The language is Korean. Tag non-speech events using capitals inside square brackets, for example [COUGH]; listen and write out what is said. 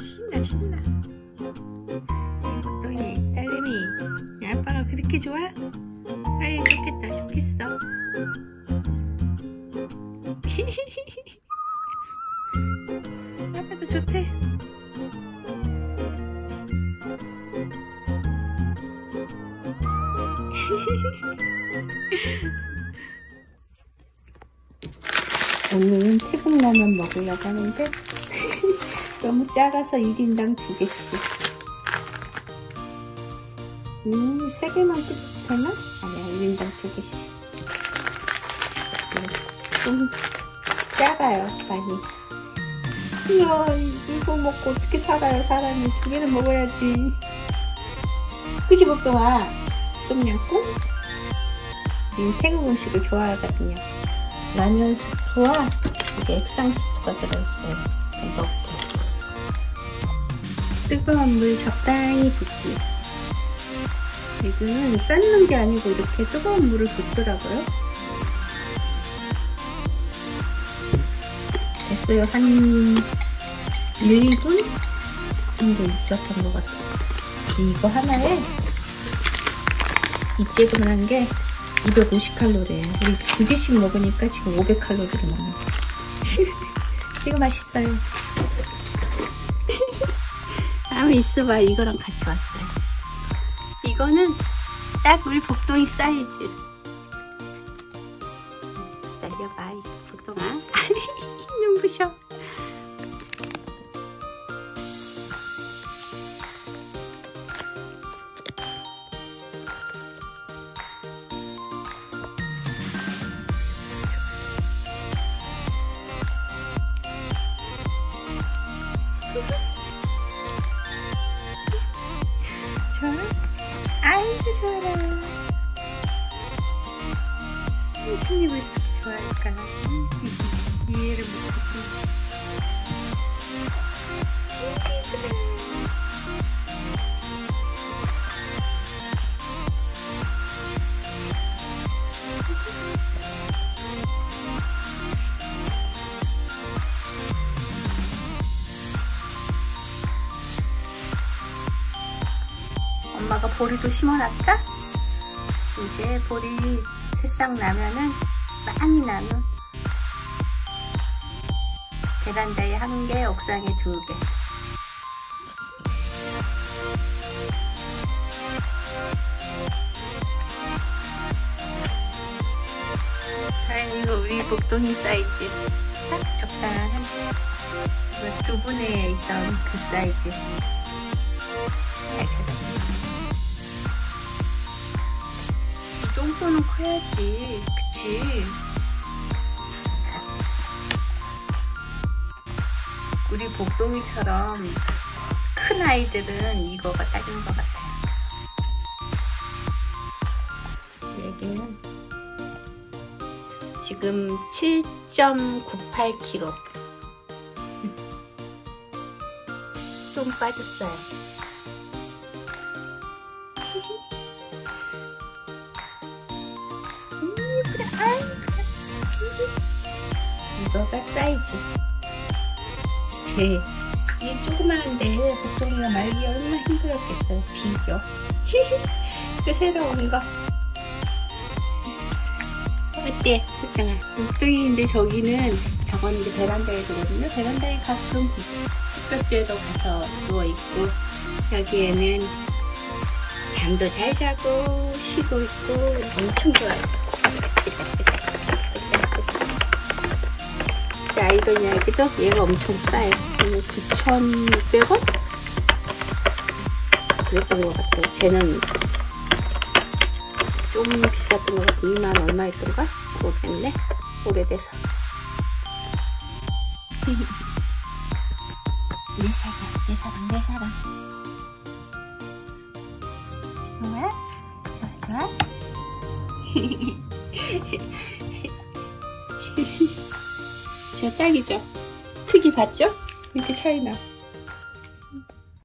신나 신나. 어떠니 딸내미 아빠가 그렇게 좋아? 아이 좋겠다 좋겠어. [LAUGHS] 아빠도 좋대 [LAUGHS] 오늘은 태국라면 먹으려고 하는데 [LAUGHS] 너무 작아서 1인당 2개씩 음, 3개만 되나? 아니야, 1인당 2개씩 좀 작아요, 많이 이야, 이거 먹고 어떻게 살아요, 사람이 두 개는 먹어야지 그치, 복동아? 똠양꿍? 우린 태국 음식을 좋아하거든요 라면 스프와 이게 액상 스프가 들어있어요. 넣을게. 뜨거운 물 적당히 붓기. 지금은 삶는 게 아니고 이렇게 뜨거운 물을 붓더라고요. 됐어요. 한 1분 정도 있었던 것 같아요. 이거 하나에 이쬐그만한 게 250칼로리예요. 우리 두 개씩 먹으니까 지금 500칼로리를 먹는 거예요. 이거 맛있어요. [LAUGHS] 다음에 있어봐. 이거랑 같이 왔어요. 이거는 딱 우리 복동이 사이즈. 날려봐, 복동아. [LAUGHS] 눈부셔. 아이고 좋 엄마가 보리도 심어놨다? 이제 보리 새싹 나면은 많이 나면 베란다에 한 개, 옥상에 두 개. 다행히도 우리 복동이 사이즈 딱 적당한 두 분에 있던 그 사이즈 잘 찾았어 정도는 커야지. 그치? 우리 복동이처럼 큰 아이들은 이거가 딱인 것 같아요 여기는 지금 7.98kg [LAUGHS] 좀 빠졌어요 [LAUGHS] 이거가 사이즈. 제, 이 조그마한데 복동이가 말기 얼마나 힘들었겠어요. 비교. [LAUGHS] 그 새로운 거. 어때, 복동아? 복동이인데 저기는 저건 이제 베란다에 두거든요. 베란다에 가끔 햇볕쬐도 가서 누워있고, 여기에는 잠도 잘 자고, 쉬고 있고, 엄청 좋아요. 이야기도 얘가 엄청 싸요. 얘는 9,600원? 그랬던 것 같아요. 쟤는 좀 비쌌던 것 같아요. 2만 얼마 했던가? 모르겠네. 오래돼서. [LAUGHS] 내 사랑, 내 사랑, 내 사랑. 좋아? 좋아? 좋아? [LAUGHS] 저 딱이죠? 크기 봤죠? 이렇게 차이나